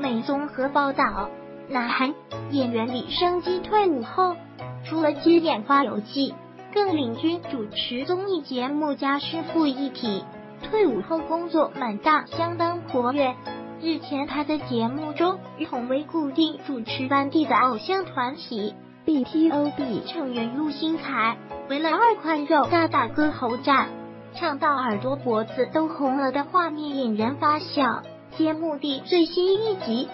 美综合报道，南韩演员李生基退伍后，除了接演《花游记》，更领军主持综艺节目《家师傅一体》。退伍后工作满档，相当活跃。日前，他在节目中与同为固定主持班底的偶像团体 BTOB 成员陆星材为了二块肉大打歌喉战，唱到耳朵脖子都红了的画面引人发笑。节目的最新一集，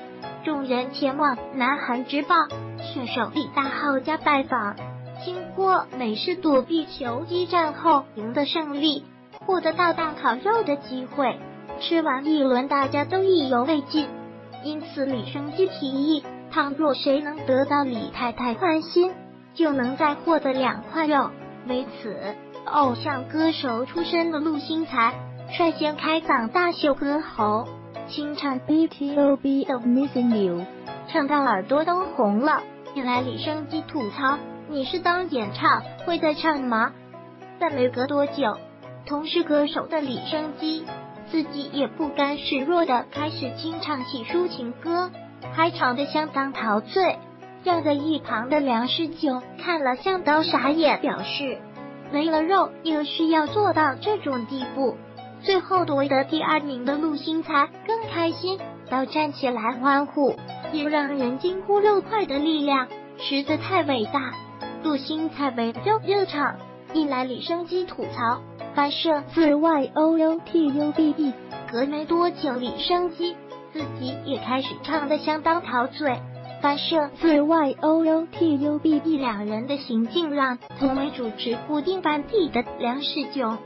众人前往南韩之棒选手李大浩家拜访，经过美式躲避球激战后赢得胜利。获得到大烤肉的机会，吃完一轮大家都意犹未尽，因此李生基提议，倘若谁能得到李太太欢心，就能再获得两块肉。为此，偶像歌手出身的陆星材率先开嗓大秀歌喉，清唱 BTOB 的 Missing You，唱到耳朵都红了。引来李生基吐槽：“你是当演唱会在唱吗？”但没隔多久。同是歌手的李生基，自己也不甘示弱的开始清唱起抒情歌，还唱得相当陶醉，让在一旁的梁世九看了相当傻眼，表示没了肉又需要做到这种地步。最后夺得第二名的陆星材更开心，到站起来欢呼，也让人惊呼肉块的力量实在太伟大。陆星材为肉热场，引来李生基吐槽。发射自 Y O U T U B E，隔没多久，李生基自己也开始唱的相当陶醉。发射自 Y O U T U B B 两人的行径让同为主持固定班底的梁世炯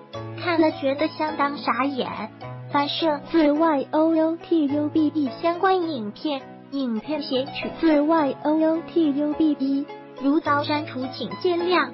看了觉得相当傻眼。发射自 Y O U T U B B 相关影片，影片写取自 Y O U T U B B，如遭删除请见谅。